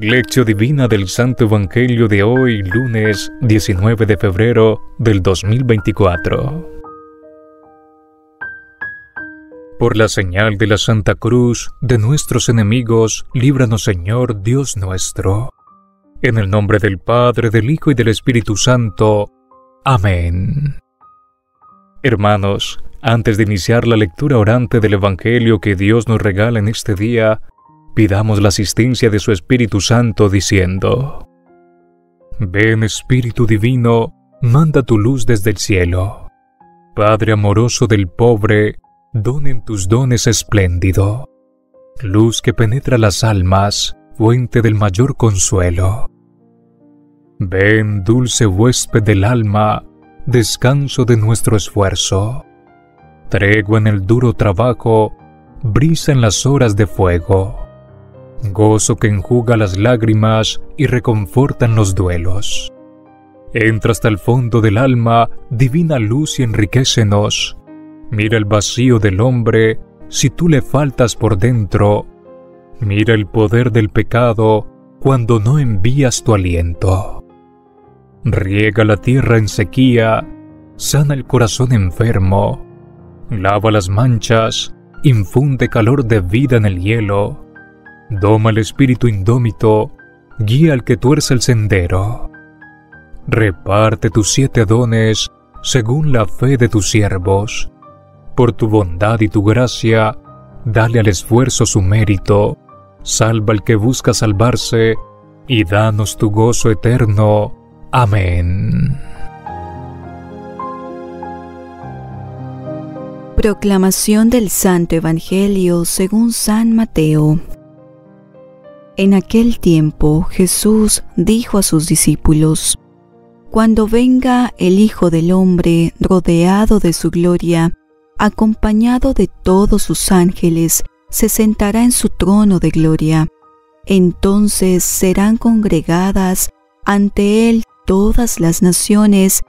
Lección Divina del Santo Evangelio de hoy, lunes 19 de febrero del 2024. Por la señal de la Santa Cruz de nuestros enemigos, líbranos Señor Dios nuestro. En el nombre del Padre, del Hijo y del Espíritu Santo. Amén. Hermanos, antes de iniciar la lectura orante del Evangelio que Dios nos regala en este día, pidamos la asistencia de su Espíritu Santo diciendo, Ven Espíritu Divino, manda tu luz desde el cielo. Padre amoroso del pobre, donen tus dones espléndido. Luz que penetra las almas, fuente del mayor consuelo. Ven, dulce huésped del alma, descanso de nuestro esfuerzo. Tregua en el duro trabajo, brisa en las horas de fuego gozo que enjuga las lágrimas y reconfortan los duelos. Entra hasta el fondo del alma, divina luz y enriquecenos. Mira el vacío del hombre si tú le faltas por dentro. Mira el poder del pecado cuando no envías tu aliento. Riega la tierra en sequía, sana el corazón enfermo, lava las manchas, infunde calor de vida en el hielo Doma el espíritu indómito, guía al que tuerce el sendero. Reparte tus siete dones según la fe de tus siervos. Por tu bondad y tu gracia, dale al esfuerzo su mérito. Salva al que busca salvarse y danos tu gozo eterno. Amén. Proclamación del Santo Evangelio según San Mateo. En aquel tiempo Jesús dijo a sus discípulos, Cuando venga el Hijo del Hombre rodeado de su gloria, acompañado de todos sus ángeles, se sentará en su trono de gloria. Entonces serán congregadas ante él todas las naciones,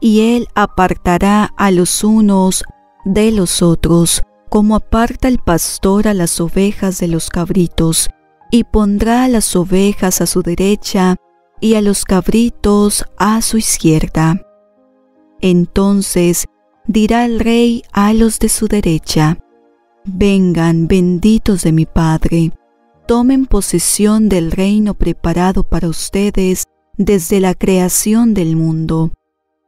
y él apartará a los unos de los otros, como aparta el pastor a las ovejas de los cabritos, y pondrá a las ovejas a su derecha y a los cabritos a su izquierda. Entonces dirá el rey a los de su derecha, Vengan benditos de mi Padre, tomen posesión del reino preparado para ustedes desde la creación del mundo,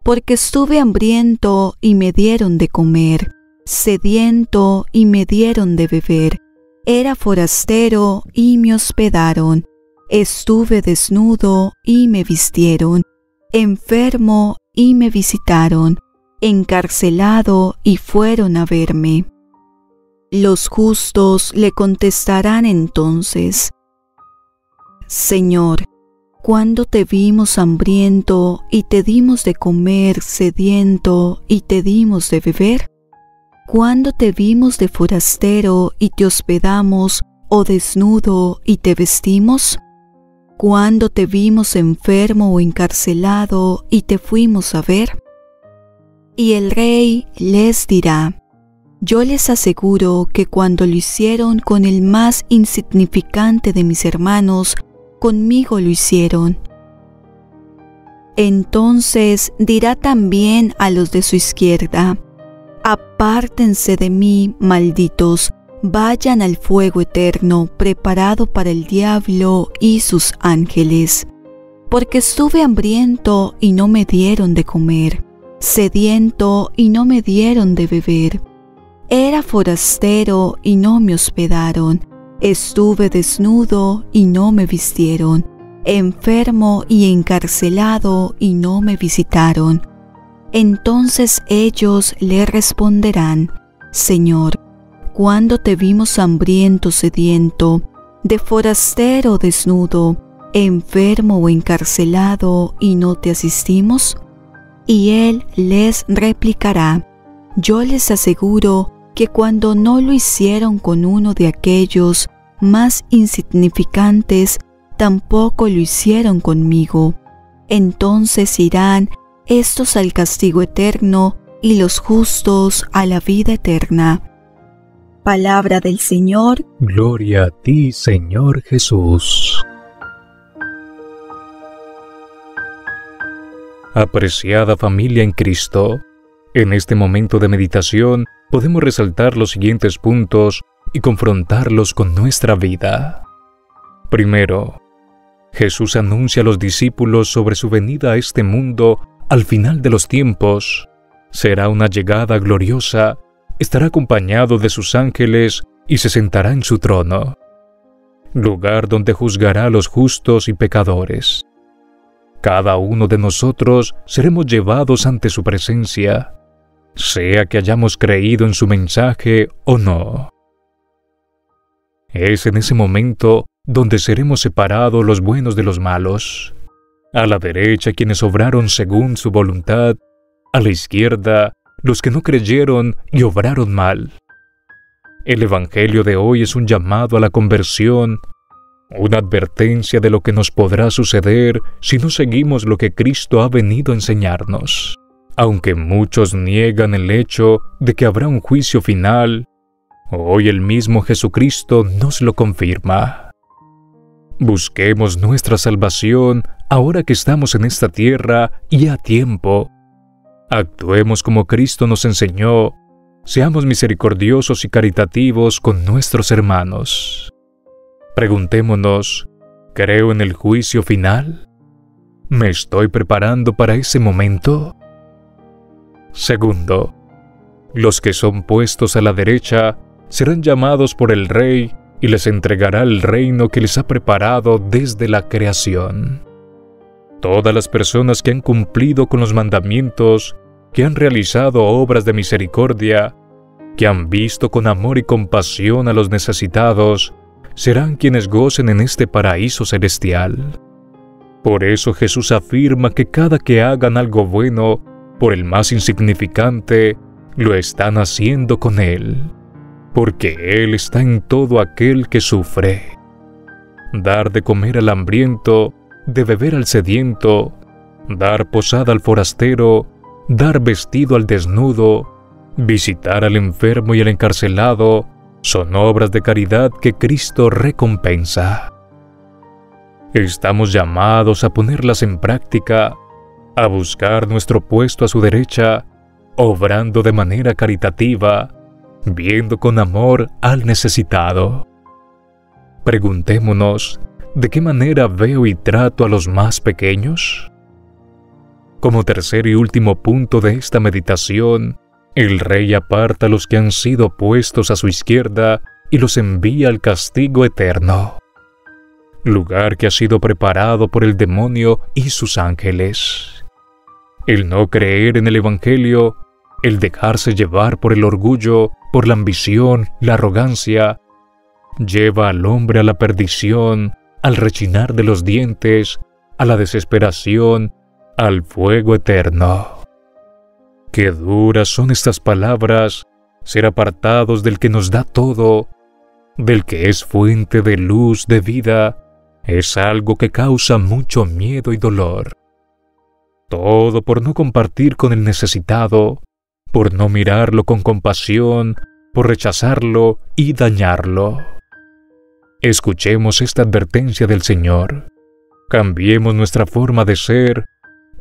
porque estuve hambriento y me dieron de comer, sediento y me dieron de beber era forastero y me hospedaron. Estuve desnudo y me vistieron. Enfermo y me visitaron. Encarcelado y fueron a verme. Los justos le contestarán entonces, Señor, cuando te vimos hambriento y te dimos de comer, sediento y te dimos de beber? Cuando te vimos de forastero y te hospedamos, o desnudo y te vestimos? cuando te vimos enfermo o encarcelado y te fuimos a ver? Y el rey les dirá, yo les aseguro que cuando lo hicieron con el más insignificante de mis hermanos, conmigo lo hicieron. Entonces dirá también a los de su izquierda, Apártense de mí, malditos, vayan al fuego eterno preparado para el diablo y sus ángeles. Porque estuve hambriento y no me dieron de comer, sediento y no me dieron de beber. Era forastero y no me hospedaron, estuve desnudo y no me vistieron, enfermo y encarcelado y no me visitaron entonces ellos le responderán, Señor, cuando te vimos hambriento, sediento, de forastero desnudo, enfermo o encarcelado y no te asistimos? Y él les replicará, yo les aseguro que cuando no lo hicieron con uno de aquellos más insignificantes, tampoco lo hicieron conmigo. Entonces irán estos al castigo eterno y los justos a la vida eterna. Palabra del Señor. Gloria a ti, Señor Jesús. Apreciada familia en Cristo, en este momento de meditación podemos resaltar los siguientes puntos y confrontarlos con nuestra vida. Primero, Jesús anuncia a los discípulos sobre su venida a este mundo al final de los tiempos. Será una llegada gloriosa, estará acompañado de sus ángeles y se sentará en su trono, lugar donde juzgará a los justos y pecadores. Cada uno de nosotros seremos llevados ante su presencia, sea que hayamos creído en su mensaje o no. Es en ese momento donde seremos separados los buenos de los malos. A la derecha quienes obraron según su voluntad, a la izquierda los que no creyeron y obraron mal. El Evangelio de hoy es un llamado a la conversión, una advertencia de lo que nos podrá suceder si no seguimos lo que Cristo ha venido a enseñarnos. Aunque muchos niegan el hecho de que habrá un juicio final, hoy el mismo Jesucristo nos lo confirma. Busquemos nuestra salvación ahora que estamos en esta tierra y a tiempo. Actuemos como Cristo nos enseñó Seamos misericordiosos y caritativos con nuestros hermanos. Preguntémonos, ¿creo en el juicio final? ¿Me estoy preparando para ese momento? Segundo, los que son puestos a la derecha serán llamados por el Rey y les entregará el reino que les ha preparado desde la creación. Todas las personas que han cumplido con los mandamientos que han realizado obras de misericordia, que han visto con amor y compasión a los necesitados, serán quienes gocen en este paraíso celestial. Por eso Jesús afirma que cada que hagan algo bueno, por el más insignificante, lo están haciendo con Él, porque Él está en todo aquel que sufre. Dar de comer al hambriento, de beber al sediento, dar posada al forastero, dar vestido al desnudo, visitar al enfermo y al encarcelado, son obras de caridad que Cristo recompensa. Estamos llamados a ponerlas en práctica, a buscar nuestro puesto a su derecha, obrando de manera caritativa, viendo con amor al necesitado. Preguntémonos, ¿de qué manera veo y trato a los más pequeños? Como tercer y último punto de esta meditación, el rey aparta a los que han sido puestos a su izquierda y los envía al castigo eterno, lugar que ha sido preparado por el demonio y sus ángeles. El no creer en el Evangelio, el dejarse llevar por el orgullo, por la ambición, la arrogancia, lleva al hombre a la perdición, al rechinar de los dientes, a la desesperación al fuego eterno. Qué duras son estas palabras, ser apartados del que nos da todo, del que es fuente de luz, de vida, es algo que causa mucho miedo y dolor. Todo por no compartir con el necesitado, por no mirarlo con compasión, por rechazarlo y dañarlo. Escuchemos esta advertencia del Señor. Cambiemos nuestra forma de ser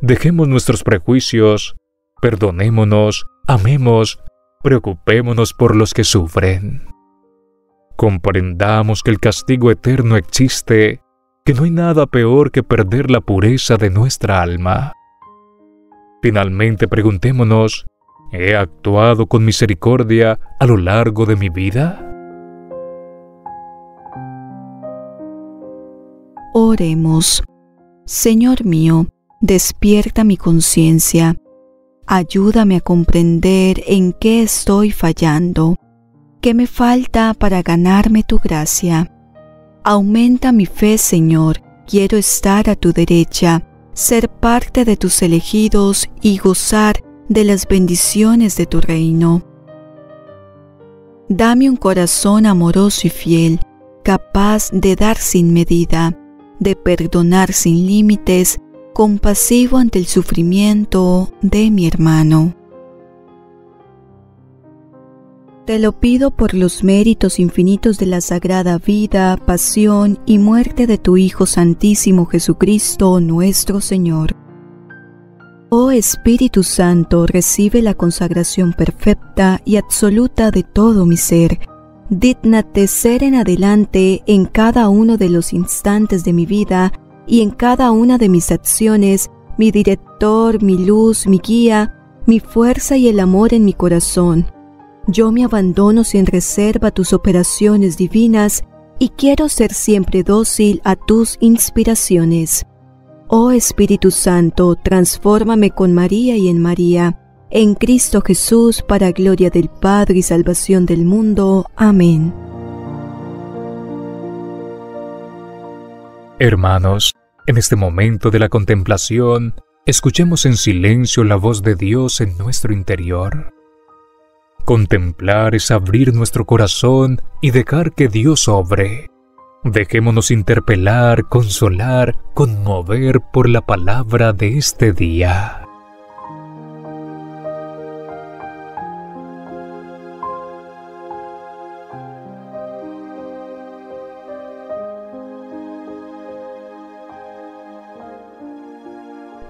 Dejemos nuestros prejuicios, perdonémonos, amemos, preocupémonos por los que sufren. Comprendamos que el castigo eterno existe, que no hay nada peor que perder la pureza de nuestra alma. Finalmente preguntémonos, ¿he actuado con misericordia a lo largo de mi vida? Oremos. Señor mío, Despierta mi conciencia. Ayúdame a comprender en qué estoy fallando, qué me falta para ganarme tu gracia. Aumenta mi fe, Señor. Quiero estar a tu derecha, ser parte de tus elegidos y gozar de las bendiciones de tu reino. Dame un corazón amoroso y fiel, capaz de dar sin medida, de perdonar sin límites compasivo ante el sufrimiento de mi hermano. Te lo pido por los méritos infinitos de la sagrada vida, pasión y muerte de tu Hijo Santísimo Jesucristo nuestro Señor. Oh Espíritu Santo, recibe la consagración perfecta y absoluta de todo mi ser. Dígnate ser en adelante en cada uno de los instantes de mi vida y en cada una de mis acciones, mi director, mi luz, mi guía, mi fuerza y el amor en mi corazón. Yo me abandono sin reserva a tus operaciones divinas y quiero ser siempre dócil a tus inspiraciones. Oh Espíritu Santo, transfórmame con María y en María, en Cristo Jesús, para gloria del Padre y salvación del mundo. Amén. Hermanos, en este momento de la contemplación, escuchemos en silencio la voz de Dios en nuestro interior. Contemplar es abrir nuestro corazón y dejar que Dios obre. Dejémonos interpelar, consolar, conmover por la palabra de este día.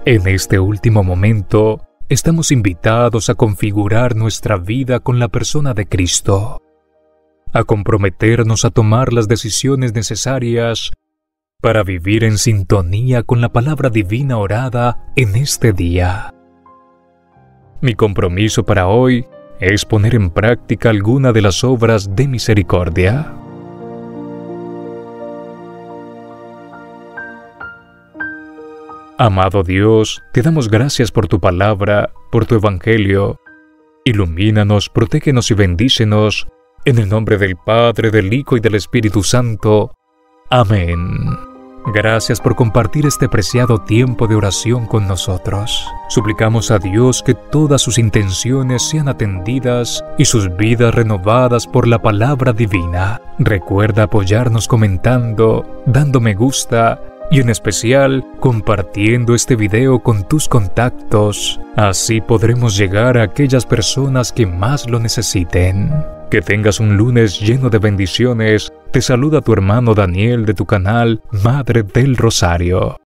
En este último momento, estamos invitados a configurar nuestra vida con la persona de Cristo, a comprometernos a tomar las decisiones necesarias para vivir en sintonía con la palabra divina orada en este día. Mi compromiso para hoy es poner en práctica alguna de las obras de misericordia. Amado Dios, te damos gracias por tu palabra, por tu evangelio. Ilumínanos, protégenos y bendícenos, en el nombre del Padre, del Hijo y del Espíritu Santo. Amén. Gracias por compartir este preciado tiempo de oración con nosotros. Suplicamos a Dios que todas sus intenciones sean atendidas y sus vidas renovadas por la palabra divina. Recuerda apoyarnos comentando, dando me gusta, y en especial compartiendo este video con tus contactos. Así podremos llegar a aquellas personas que más lo necesiten. Que tengas un lunes lleno de bendiciones. Te saluda tu hermano Daniel de tu canal Madre del Rosario.